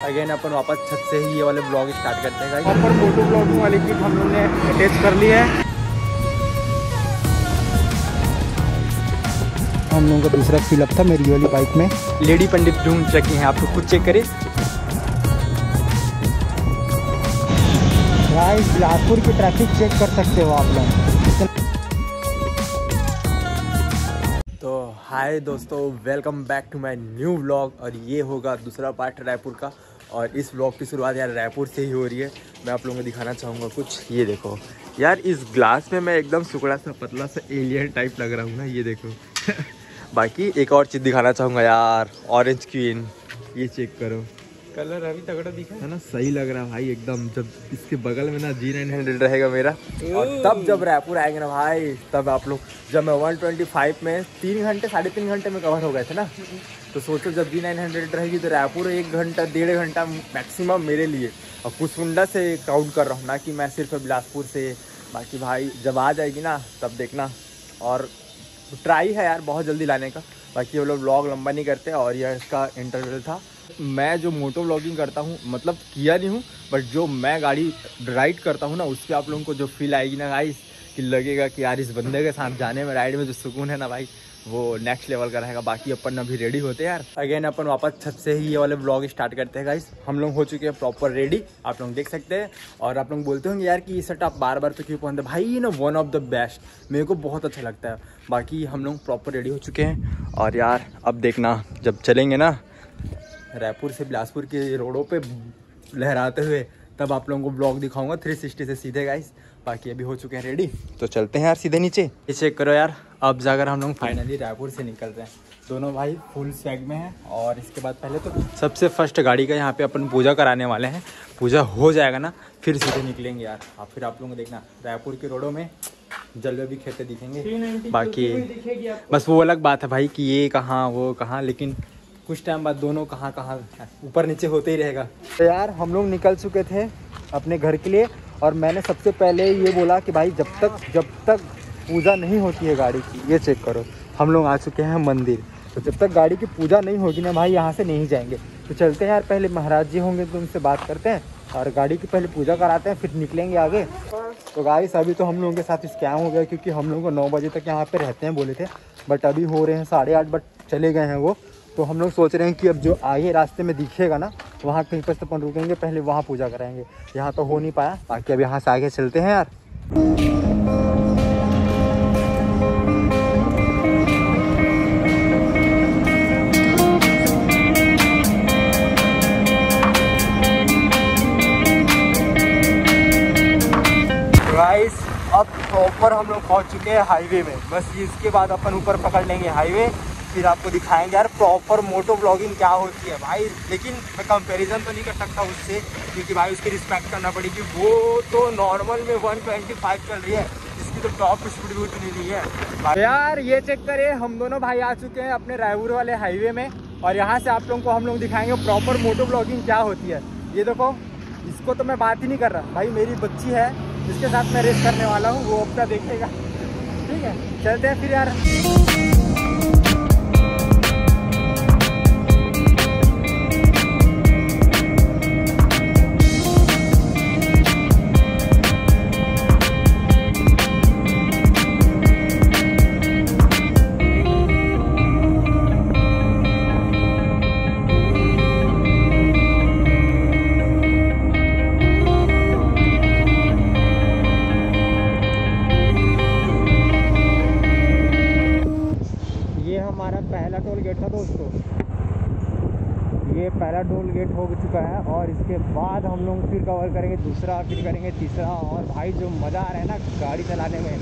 Again अपन वापस छत से ही ये वाले ब्लॉग स्टार्ट करते हैं वहाँ पर मोटो ब्लॉगिंग वाली किट हम लोग ने अटैच कर ली है। हम लोगों का दूसरा फिलअप था मेरी वाली बाइक में। लेडी पंडित ढूंढ रखी हैं आपको खुद चेक करिए गाइस बिलासपुर की ट्रैफ़िक चेक कर सकते हो आप लोग। तो हाय दोस्तों welcome back to my new vlog और ये होगा दूसरा पार्ट रायपुर का। और इस ब्लॉग की शुरुआत यार रायपुर से ही हो रही है। मैं आप लोगों को दिखाना चाहूँगा कुछ। ये देखो। यार इस ग्लास में मैं एकदम सुकड़ा सा पतला सा एलियन टाइप लग रहा हूँ ना ये देखो। बाकी एक और चीज़ दिखाना चाहूँगा यार ऑरेंज क्वीन ये चेक करो। कलर अभी तगड़ा दिखा है। ना सही लग रहा है भाई एकदम। जब इसके बगल में ना जी नाइन हंड्रेड रहेगा मेरा और तब जब रायपुर आएँगे ना भाई तब आप लोग जब मैं वन ट्वेंटी फाइव में तीन घंटे साढ़े तीन घंटे में कवर हो गए थे ना तो सोचो जब जी नाइन हंड्रेड रहेगी तो रायपुर एक घंटा, डेढ़ घंटा मैक्सिमम मेरे लिए। और कुसमुंडा से काउंट कर रहा हूँ ना कि मैं सिर्फ़ बिलासपुर से, बाकी भाई जब आ जाएगी ना, तब देखना। और ट्राई है यार बहुत जल्दी लाने का। बाकी वो लोग ब्लॉग लंबा नहीं करते और यह इसका इंटरवल था। मैं जो मोटो ब्लॉगिंग करता हूँ मतलब किया नहीं हूँ बट जो मैं गाड़ी राइड करता हूँ ना उस पर आप लोगों को जो फील आएगी ना गाइस कि लगेगा कि यार इस बंदे के साथ जाने में राइड में जो सुकून है ना भाई। वो नेक्स्ट लेवल का रहेगा। बाकी अपन अभी रेडी होते हैं यार। अगेन अपन वापस छत से ही ये वाले ब्लॉग स्टार्ट करते हैं गाइस हम लोग हो चुके हैं प्रॉपर रेडी आप लोग देख सकते हैं। और आप लोग बोलते होंगे, यार, कि ये शर्ट आप बार बार तो क्यों पहनते भाई ये ना वन ऑफ़ द बेस्ट मेरे को बहुत अच्छा लगता है। बाकी हम लोग प्रॉपर रेडी हो चुके हैं। और यार, अब देखना, जब चलेंगे ना, रायपुर से बिलासपुर के रोडों पर लहराते हुए, तब आप लोगों को ब्लॉग दिखाऊँगा। 360 से सीधे गाइस बाकी अभी हो चुके हैं रेडी तो चलते हैं यार सीधे नीचे। ये चेक करो यार अब जाकर हम लोग फाइनली रायपुर से निकल रहे हैं। दोनों भाई फुल स्वैग में हैं और इसके बाद पहले तो सबसे फ़र्स्ट गाड़ी का यहाँ पे अपन पूजा कराने वाले हैं। पूजा हो जाएगा ना फिर सीधे निकलेंगे यार। आप फिर आप लोगों को देखना रायपुर के रोडों में जलवे भी खेते दिखेंगे। बाकी बस वो अलग बात है भाई कि ये कहाँ वो कहाँ लेकिन कुछ टाइम बाद दोनों कहाँ कहाँ ऊपर नीचे होते ही रहेगा। तो यार हम लोग निकल चुके थे अपने घर के लिए। और मैंने सबसे पहले ये बोला कि भाई जब तक जब तक पूजा नहीं होती है गाड़ी की, ये चेक करो। हम लोग आ चुके हैं मंदिर। तो जब तक गाड़ी की पूजा नहीं होगी ना भाई, यहाँ से नहीं जाएँगे। तो चलते हैं यार, पहले महाराज जी होंगे तो उनसे बात करते हैं और गाड़ी की पहले पूजा कराते हैं, फिर निकलेंगे आगे। तो गाइस अभी तो हम लोगों के साथ स्कैम हो गया, क्योंकि हम लोग को नौ बजे तक यहाँ पे रहते हैं, बोले थे। बट अभी हो रहे हैं साढ़े आठ बट चले गए हैं वो। तो हम लोग सोच रहे हैं कि अब जो आगे रास्ते में दिखेगा ना, वहाँ कहीं पर अपन रुकेंगे, पहले वहाँ पूजा कराएँगे। यहाँ तो हो नहीं पाया, बाकी अब यहाँ से आगे चलते हैं यार। अब प्रॉपर हम लोग पहुँच चुके हैं हाईवे में। बस इसके बाद अपन ऊपर पकड़ लेंगे हाईवे फिर आपको दिखाएँगे यार प्रॉपर मोटो ब्लॉगिंग क्या होती है भाई। लेकिन मैं कंपैरिजन तो नहीं कर सकता उससे, क्योंकि भाई उसकी रिस्पेक्ट करना पड़ेगी। वो तो नॉर्मल में 125 चल रही है। इसकी तो टॉप स्पीड भी उतनी नहीं है। तो यार, ये चेक करिए, हम दोनों भाई आ चुके हैं अपने रायपुर वाले हाईवे में। और यहाँ से आप लोगों को हम लोग दिखाएँगे प्रॉपर मोटो ब्लॉगिंग क्या होती है। ये देखो, इसको तो मैं बात ही नहीं कर रहा। भाई, मेरी बच्ची है जिसके साथ मैं रेस करने वाला हूँ, वो अपना देखेगा? ठीक है, चलते हैं फिर यार। पहला टोल गेट था दोस्तों। ये पहला टोल गेट हो चुका है और इसके बाद हम लोग फिर कवर करेंगे, दूसरा फिर करेंगे, तीसरा और भाई जो मज़ा आ रहा है ना गाड़ी चलाने में।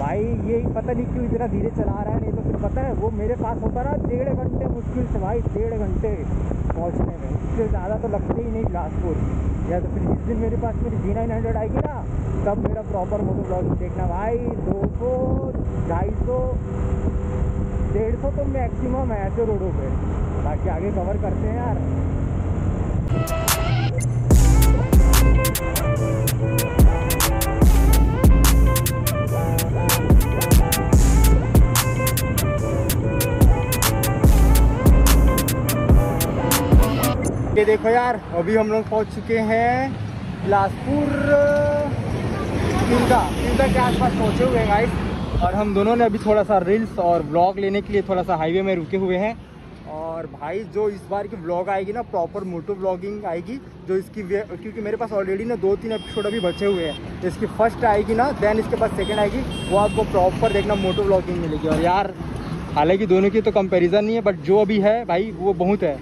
भाई ये पता नहीं क्यों इतना धीरे चला रहा है, नहीं तो फिर पता है, वो मेरे पास होता ना डेढ़ घंटे मुश्किल से भाई, डेढ़ घंटे पहुँचने में। उससे ज़्यादा तो लगते ही नहीं बिलासपुर या तो फिर जिस दिन मेरे पास मेरी जी नाइन हंड्रेड आएगी ना, तब मेरा प्रॉपर मोटो ब्लॉग देखना। भाई दो सौ, ढाई सौ डेढ़ सौ तो मैक्सिमम है ऐसे रोडों पे। बाकी आगे कवर करते हैं यार। ये देखो यार, अभी हम लोग पहुँच चुके हैं बिलासपुर के आसपास पहुँचे हुए हैं गाइस और हम दोनों ने अभी थोड़ा सा रील्स और ब्लॉग लेने के लिए थोड़ा सा हाईवे में रुके हुए हैं। और भाई, जो इस बार की ब्लॉग आएगी ना प्रॉपर मोटो ब्लॉगिंग आएगी, जो इसकी क्योंकि मेरे पास ऑलरेडी ना दो तीन एपिसोड अभी बचे हुए हैं। इसकी फ़र्स्ट आएगी ना देन इसके बाद सेकंड आएगी, वो आपको प्रॉपर देखना मोटो ब्लॉगिंग मिलेगी। और यार, हालाँकि दोनों की तो कंपेरिजन नहीं है बट जो अभी है भाई, वो बहुत है।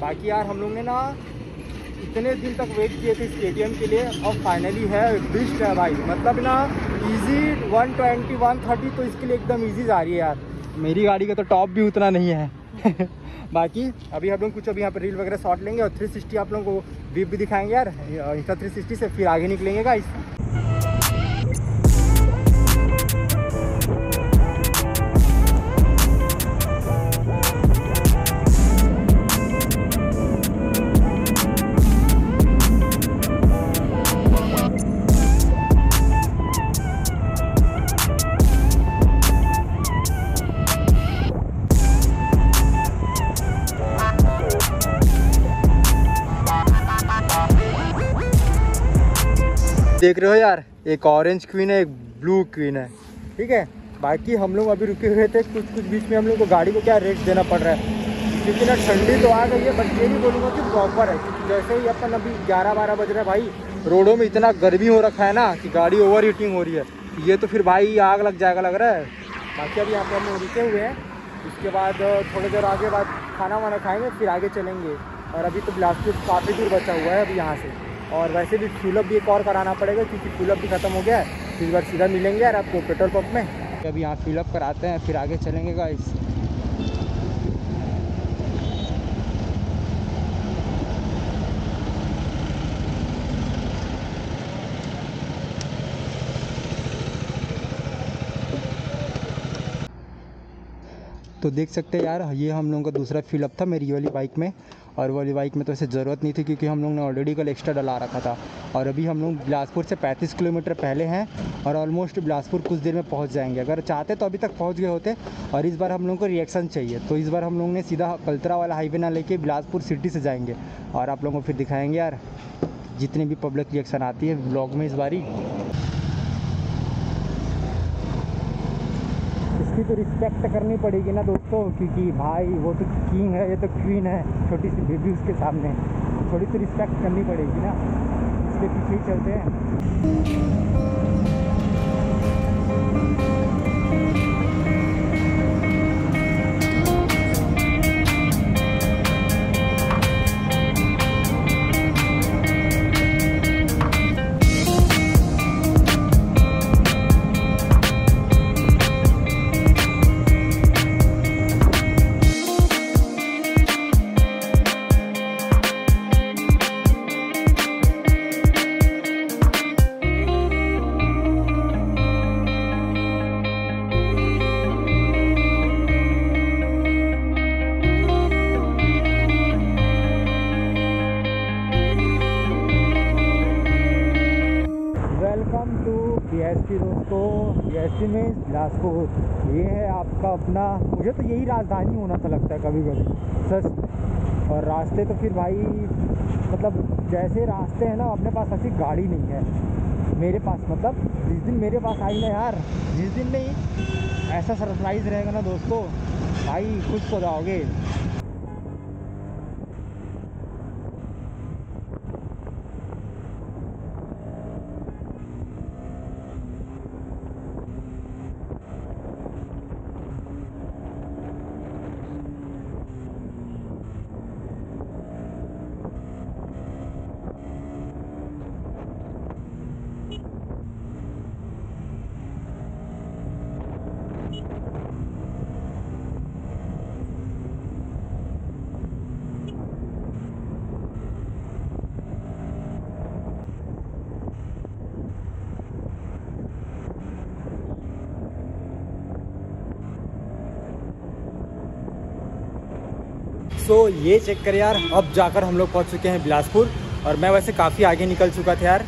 बाकी यार, हम लोग ने ना इतने दिन तक वेट किए थे के के लिए और फाइनली है बिस्ट है भाई। मतलब ना इजी 120 130 तो इसके लिए एकदम इजी जा रही है यार। मेरी गाड़ी का तो टॉप भी उतना नहीं है। बाकी, अभी हम लोग कुछ अभी यहाँ पर रील वगैरह शॉट लेंगे और 360 आप लोगों को वीप भी दिखाएँगे यार। इंस्टा 360 से फिर आगे निकलेंगे गाइस देख रहे हो यार? एक ऑरेंज क्वीन है, एक ब्लू क्वीन है। ठीक है? बाकी हम लोग अभी रुके हुए थे कुछ कुछ बीच में हम लोग को गाड़ी को क्या रेट देना पड़ रहा है? क्योंकि ना ठंडी तो आ गई है बट ये नहीं बोलूँगा कि प्रॉपर है। जैसे ही अपन अभी ग्यारह बारह बज रहे हैं भाई, रोडों में इतना गर्मी हो रखा है ना कि गाड़ी ओवर हीटिंग हो रही है। ये तो फिर भाई आग लग जाएगा लग रहा है। बाकी अभी यहाँ पर हम रुके हुए हैं। उसके बाद थोड़ी देर आगे बाद खाना वाना खाएँगे, फिर आगे चलेंगे। और अभी तो बिलासपुर काफ़ी दूर बचा हुआ है अभी यहाँ से। और वैसे भी फ्यूलअप भी एक और कराना पड़ेगा, क्योंकि फ्यूलअप भी ख़त्म हो गया है। फिर बार सीधा मिलेंगे यार आपको पेट्रोल पंप में। अभी यहाँ फिलअप कराते हैं, फिर आगे चलेंगे गाइस तो देख सकते हैं यार, ये हम लोगों का दूसरा फिलअप था मेरी वाली बाइक में। और वाली बाइक में तो ऐसे ज़रूरत नहीं थी क्योंकि हम लोग ने ऑलरेडी कल एक्स्ट्रा डला रखा था। और अभी हम लोग बिलासपुर से 35 किलोमीटर पहले हैं और ऑलमोस्ट बिलासपुर कुछ देर में पहुँच जाएँगे। अगर चाहते तो अभी तक पहुँच गए होते और इस बार हम लोग को रिएक्शन चाहिए। तो इस बार हम लोग ने सीधा कल्तरा वाला हाईवे ना लेके बिलासपुर सिटी से जाएँगे और आप लोगों को फिर दिखाएँगे यार, जितनी भी पब्लिक रिएक्शन आती है ब्लॉग में इस बारी। इसकी तो रिस्पेक्ट करनी पड़ेगी ना दोस्तों, क्योंकि भाई वो तो किंग है, ये तो क्वीन है, छोटी सी बेबी उसके सामने। थोड़ी सी रिस्पेक्ट करनी पड़ेगी ना। इसके पीछे ही चलते हैं। बिलासपुर। ये है आपका अपना, मुझे तो यही राजधानी होना था लगता है कभी कभी, सच। और रास्ते तो फिर भाई मतलब जैसे रास्ते हैं ना, अपने पास ऐसी गाड़ी नहीं है। मेरे पास मतलब जिस दिन मेरे पास आई ना यार, जिस दिन नहीं, ऐसा सरप्राइज़ रहेगा ना दोस्तों। भाई, खुश हो जाओगे। सो ये चेक कर यार, अब जाकर हम लोग पहुँच चुके हैं बिलासपुर और मैं वैसे काफ़ी आगे निकल चुका था यार।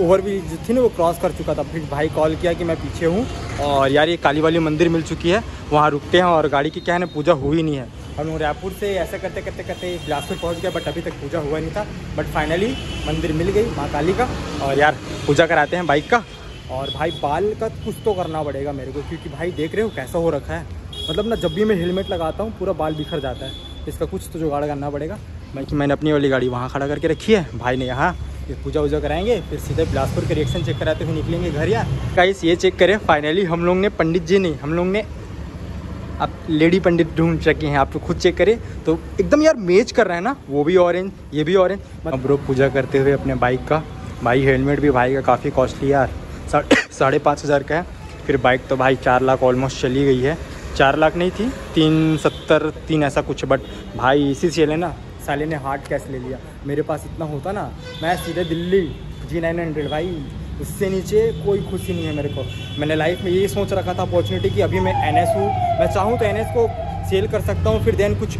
ओवर ब्रिज जो थी ना वो क्रॉस कर चुका था। फिर भाई कॉल किया कि मैं पीछे हूँ और यार ये काली वाली मंदिर मिल चुकी है, वहाँ रुकते हैं और गाड़ी की क्या है ना, पूजा हुई नहीं है। हम लोग रायपुर से ऐसा करते करते करते बिलासपुर पहुँच गया बट अभी तक पूजा हुआ नहीं था। बट फाइनली मंदिर मिल गई माँ काली का और यार पूजा कराते हैं बाइक का। और भाई बाल का कुछ तो करना पड़ेगा मेरे को, क्योंकि भाई देख रहे हो कैसा हो रखा है। मतलब ना जब भी मैं हेलमेट लगाता हूँ, पूरा बाल बिखर जाता है। इसका कुछ तो जुगाड़ करना पड़ेगा। बाकी मैंने अपनी वाली गाड़ी वहाँ खड़ा करके रखी है। भाई ने यहाँ फिर पूजा वूजा कराएँगे, फिर सीधे बिलासपुर के रिएक्शन चेक कराते हुए निकलेंगे घर यार गाइस ये चेक करें। फाइनली हम लोग ने पंडित जी नहीं, हम लोग ने अब लेडी पंडित ढूंढ चुके हैं। आप तो खुद चेक करें। तो एकदम यार मैच कर रहा है ना। वो भी ऑरेंज ये भी ऑरेंज अब ब्रो पूजा करते हुए अपने बाइक का। भाई हेलमेट भी भाई का काफ़ी कॉस्टली यार। साढ़े पाँच हज़ार का है। फिर बाइक तो भाई चार लाख ऑलमोस्ट चली गई है। चार लाख नहीं थी, तीन सत्तर, तीन ऐसा कुछ बट भाई इसी से ले ना साले ने हार्ड कैश ले लिया। मेरे पास इतना होता ना, मैं सीधे दिल्ली जी नाइन हंड्रेड भाई। उससे नीचे कोई खुशी नहीं है मेरे को। मैंने लाइफ में यही सोच रखा था अपॉर्चुनिटी कि, अभी मैं एन एस हूँ। मैं चाहूँ तो एन एस को सेल कर सकता हूँ, फिर देन कुछ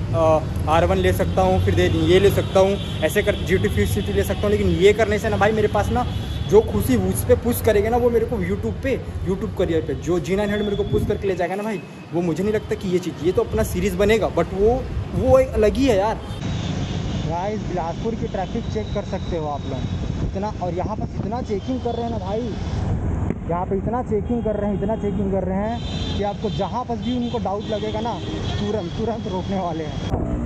आर वन ले सकता हूँ, फिर देन ये ले सकता हूँ, ऐसे कर टी फिर सिटी ले सकता हूँ, लेकिन ये करने से ना भाई मेरे पास ना जो खुशी उस पर पुश करेगा ना, वो मेरे को यूट्यूब पे यूट्यूब करियर पे, जो जी नाइन मेरे को पुश करके ले जाएगा ना भाई, वो मुझे नहीं लगता कि ये चीज़, ये तो अपना सीरीज़ बनेगा बट वो वो एक अलग ही है यार। गाइस बिलासपुर की ट्रैफ़िक चेक कर सकते हो आप लोग, इतना, और यहाँ पर इतना चेकिंग कर रहे हैं ना भाई? यहाँ पे इतना चेकिंग कर रहे हैं, इतना चेकिंग कर रहे हैं कि आपको जहाँ पर भी उनको डाउट लगेगा ना, तुरंत तुरंत रोकने वाले हैं।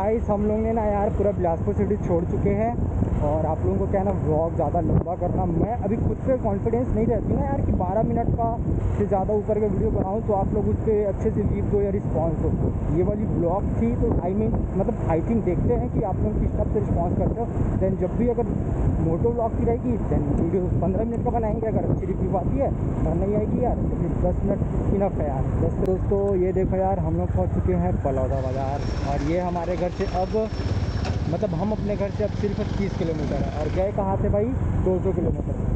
गाइस हम लोग ने ना यार पूरा बिलासपुर सिटी छोड़ चुके हैं। और आप लोगों को क्या ना ब्लॉग ज़्यादा लंबा करना, मैं अभी खुद पे कॉन्फिडेंस नहीं रहती ना यार कि 12 मिनट का से ज़्यादा ऊपर का वीडियो बनाऊँ तो आप लोग उस पर अच्छे से लीव दो या रिस्पॉन्स दो। ये वाली ब्लॉग थी तो आई मीन मतलब आई थिंक देखते हैं कि आप लोग किस तरह से रिस्पॉन्स करते हो। देन जब भी अगर मोटो ब्लॉग की रहेगी देन वीडियो पंद्रह मिनट का बनाएँगे, अगर अच्छी रिव्यू आती है और नहीं आएगी यार। तो फिर दस मिनट इनफ है यार। दस दोस्तों, ये देखो यार, हम लोग पहुँच चुके हैं बलौदा बाज़ार और ये हमारे घर से अब मतलब हम अपने घर से अब सिर्फ़ तीस किलोमीटर है और गए कहाँ थे भाई? दो सौ किलोमीटर।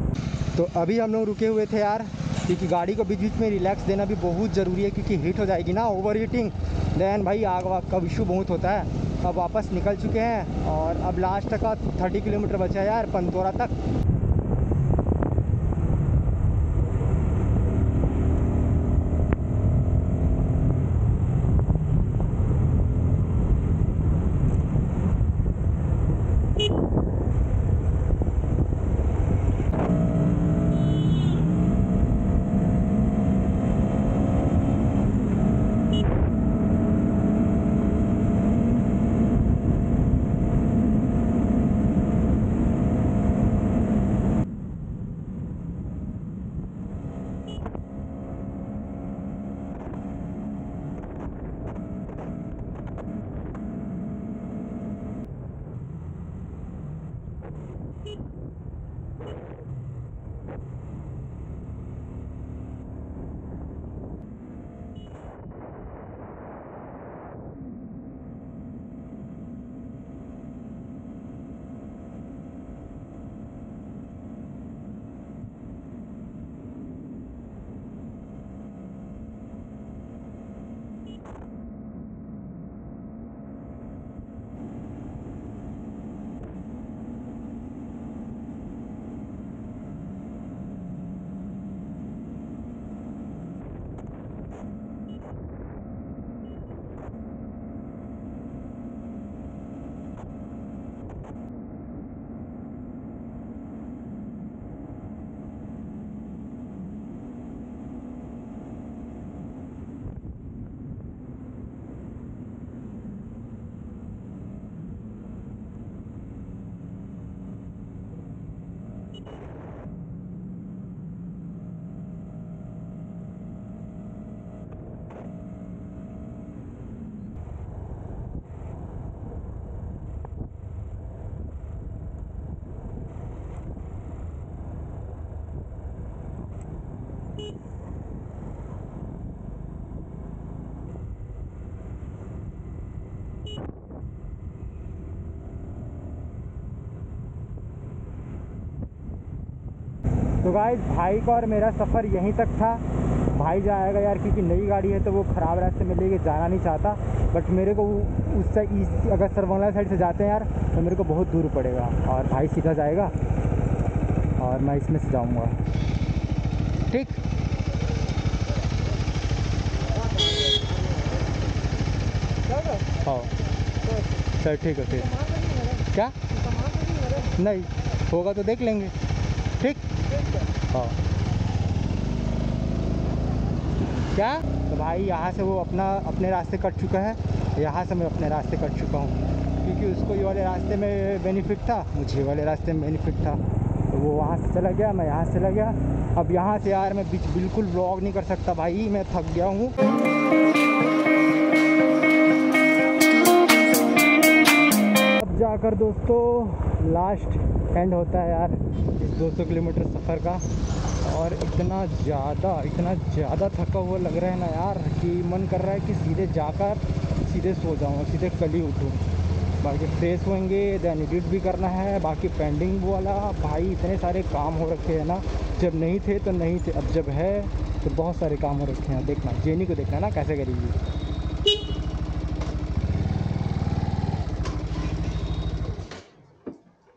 तो अभी हम लोग रुके हुए थे यार, क्योंकि गाड़ी को बीच बीच में रिलैक्स देना भी बहुत ज़रूरी है क्योंकि हीट हो जाएगी ना ओवर हीटिंग दैन भाई आग वाग का इशू बहुत होता है। अब वापस निकल चुके हैं और अब लास्ट तक थर्टी किलोमीटर बचा है यार पंतोरा तक। तो गाइस भाई का और मेरा सफ़र यहीं तक था। भाई जाएगा यार, क्योंकि नई गाड़ी है तो वो ख़राब रास्ते में लेके जाना नहीं चाहता। बट मेरे को उस साइड अगर सरवंगला साइड से जाते हैं यार तो मेरे को बहुत दूर पड़ेगा। और भाई सीधा जाएगा, और मैं इसमें से जाऊँगा। ठीक? हाँ। सर ठीक है फिर क्या? नहीं, होगा तो देख लेंगे। हाँ। क्या? तो भाई यहाँ से वो अपना, अपने रास्ते कट चुका है। यहाँ से मैं अपने रास्ते कट चुका हूँ। क्योंकि उसको ये वाले रास्ते में बेनिफिट था। मुझे वाले रास्ते में बेनिफिट था। तो वो वहाँ से चला गया, मैं यहाँ से चला गया। अब यहाँ से यार मैं बिल्कुल ब्लॉग नहीं कर सकता भाई। मैं थक गया हूँ। अब जाकर दोस्तों लास्ट एंड होता है यार। इस 200 किलोमीटर सफ़र का। और इतना ज़्यादा इतना ज़्यादा थका हुआ लग रहा है ना यार कि मन कर रहा है कि सीधे जाकर सीधे सो जाऊँ सीधे कल ही उठूँ। बाकी फ्रेश होंगे देन एडिट भी करना है, बाकी पेंडिंग वाला भाई इतने सारे काम हो रखे हैं ना। जब नहीं थे तो नहीं थे, अब जब है तो बहुत सारे काम हो रखे हैं। देखना जेनी को देखना ना, कैसे करेगी।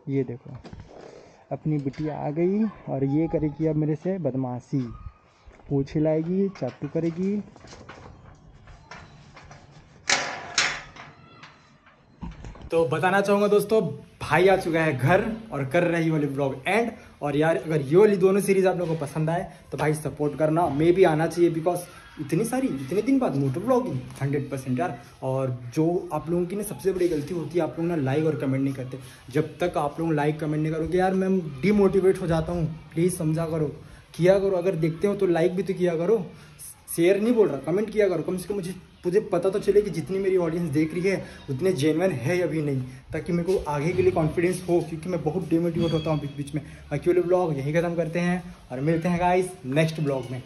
ये देखो। अपनी बिटिया आ गई और ये करेगी अब मेरे से बदमाशी। पूछ हिलाएगी चाटू करेगी। तो बताना चाहूँगा दोस्तों, भाई आ चुका है घर और कर रही वाली ब्लॉग एंड और यार, अगर ये वाली दोनों सीरीज़ आप लोगों को पसंद आए तो भाई सपोर्ट करना। मे भी आना चाहिए बिकॉज़ इतनी सारी, इतने दिन बाद मोटो ब्लॉगिंग हंड्रेड परसेंट यार। और जो आप लोगों की ना सबसे बड़ी गलती होती है, आप लोग ना लाइक और कमेंट नहीं करते। जब तक आप लोग लाइक कमेंट नहीं करोगे, यार मैं डिमोटिवेट हो जाता हूँ। प्लीज़ समझा करो। किया करो। अगर देखते हो तो लाइक भी तो किया करो। शेयर नहीं बोल रहा कमेंट किया करो। कम से कम मुझे मुझे पता तो चले कि जितनी मेरी ऑडियंस देख रही है, उतने जेनवन है अभी नहीं, ताकि मेरे को आगे के लिए कॉन्फिडेंस हो, क्योंकि मैं बहुत डिमोटिवेट होता हूँ बीच बीच में। बाकी वाले ब्लॉग यही खत्म करते हैं, और मिलते हैं गाइस नेक्स्ट ब्लॉग में।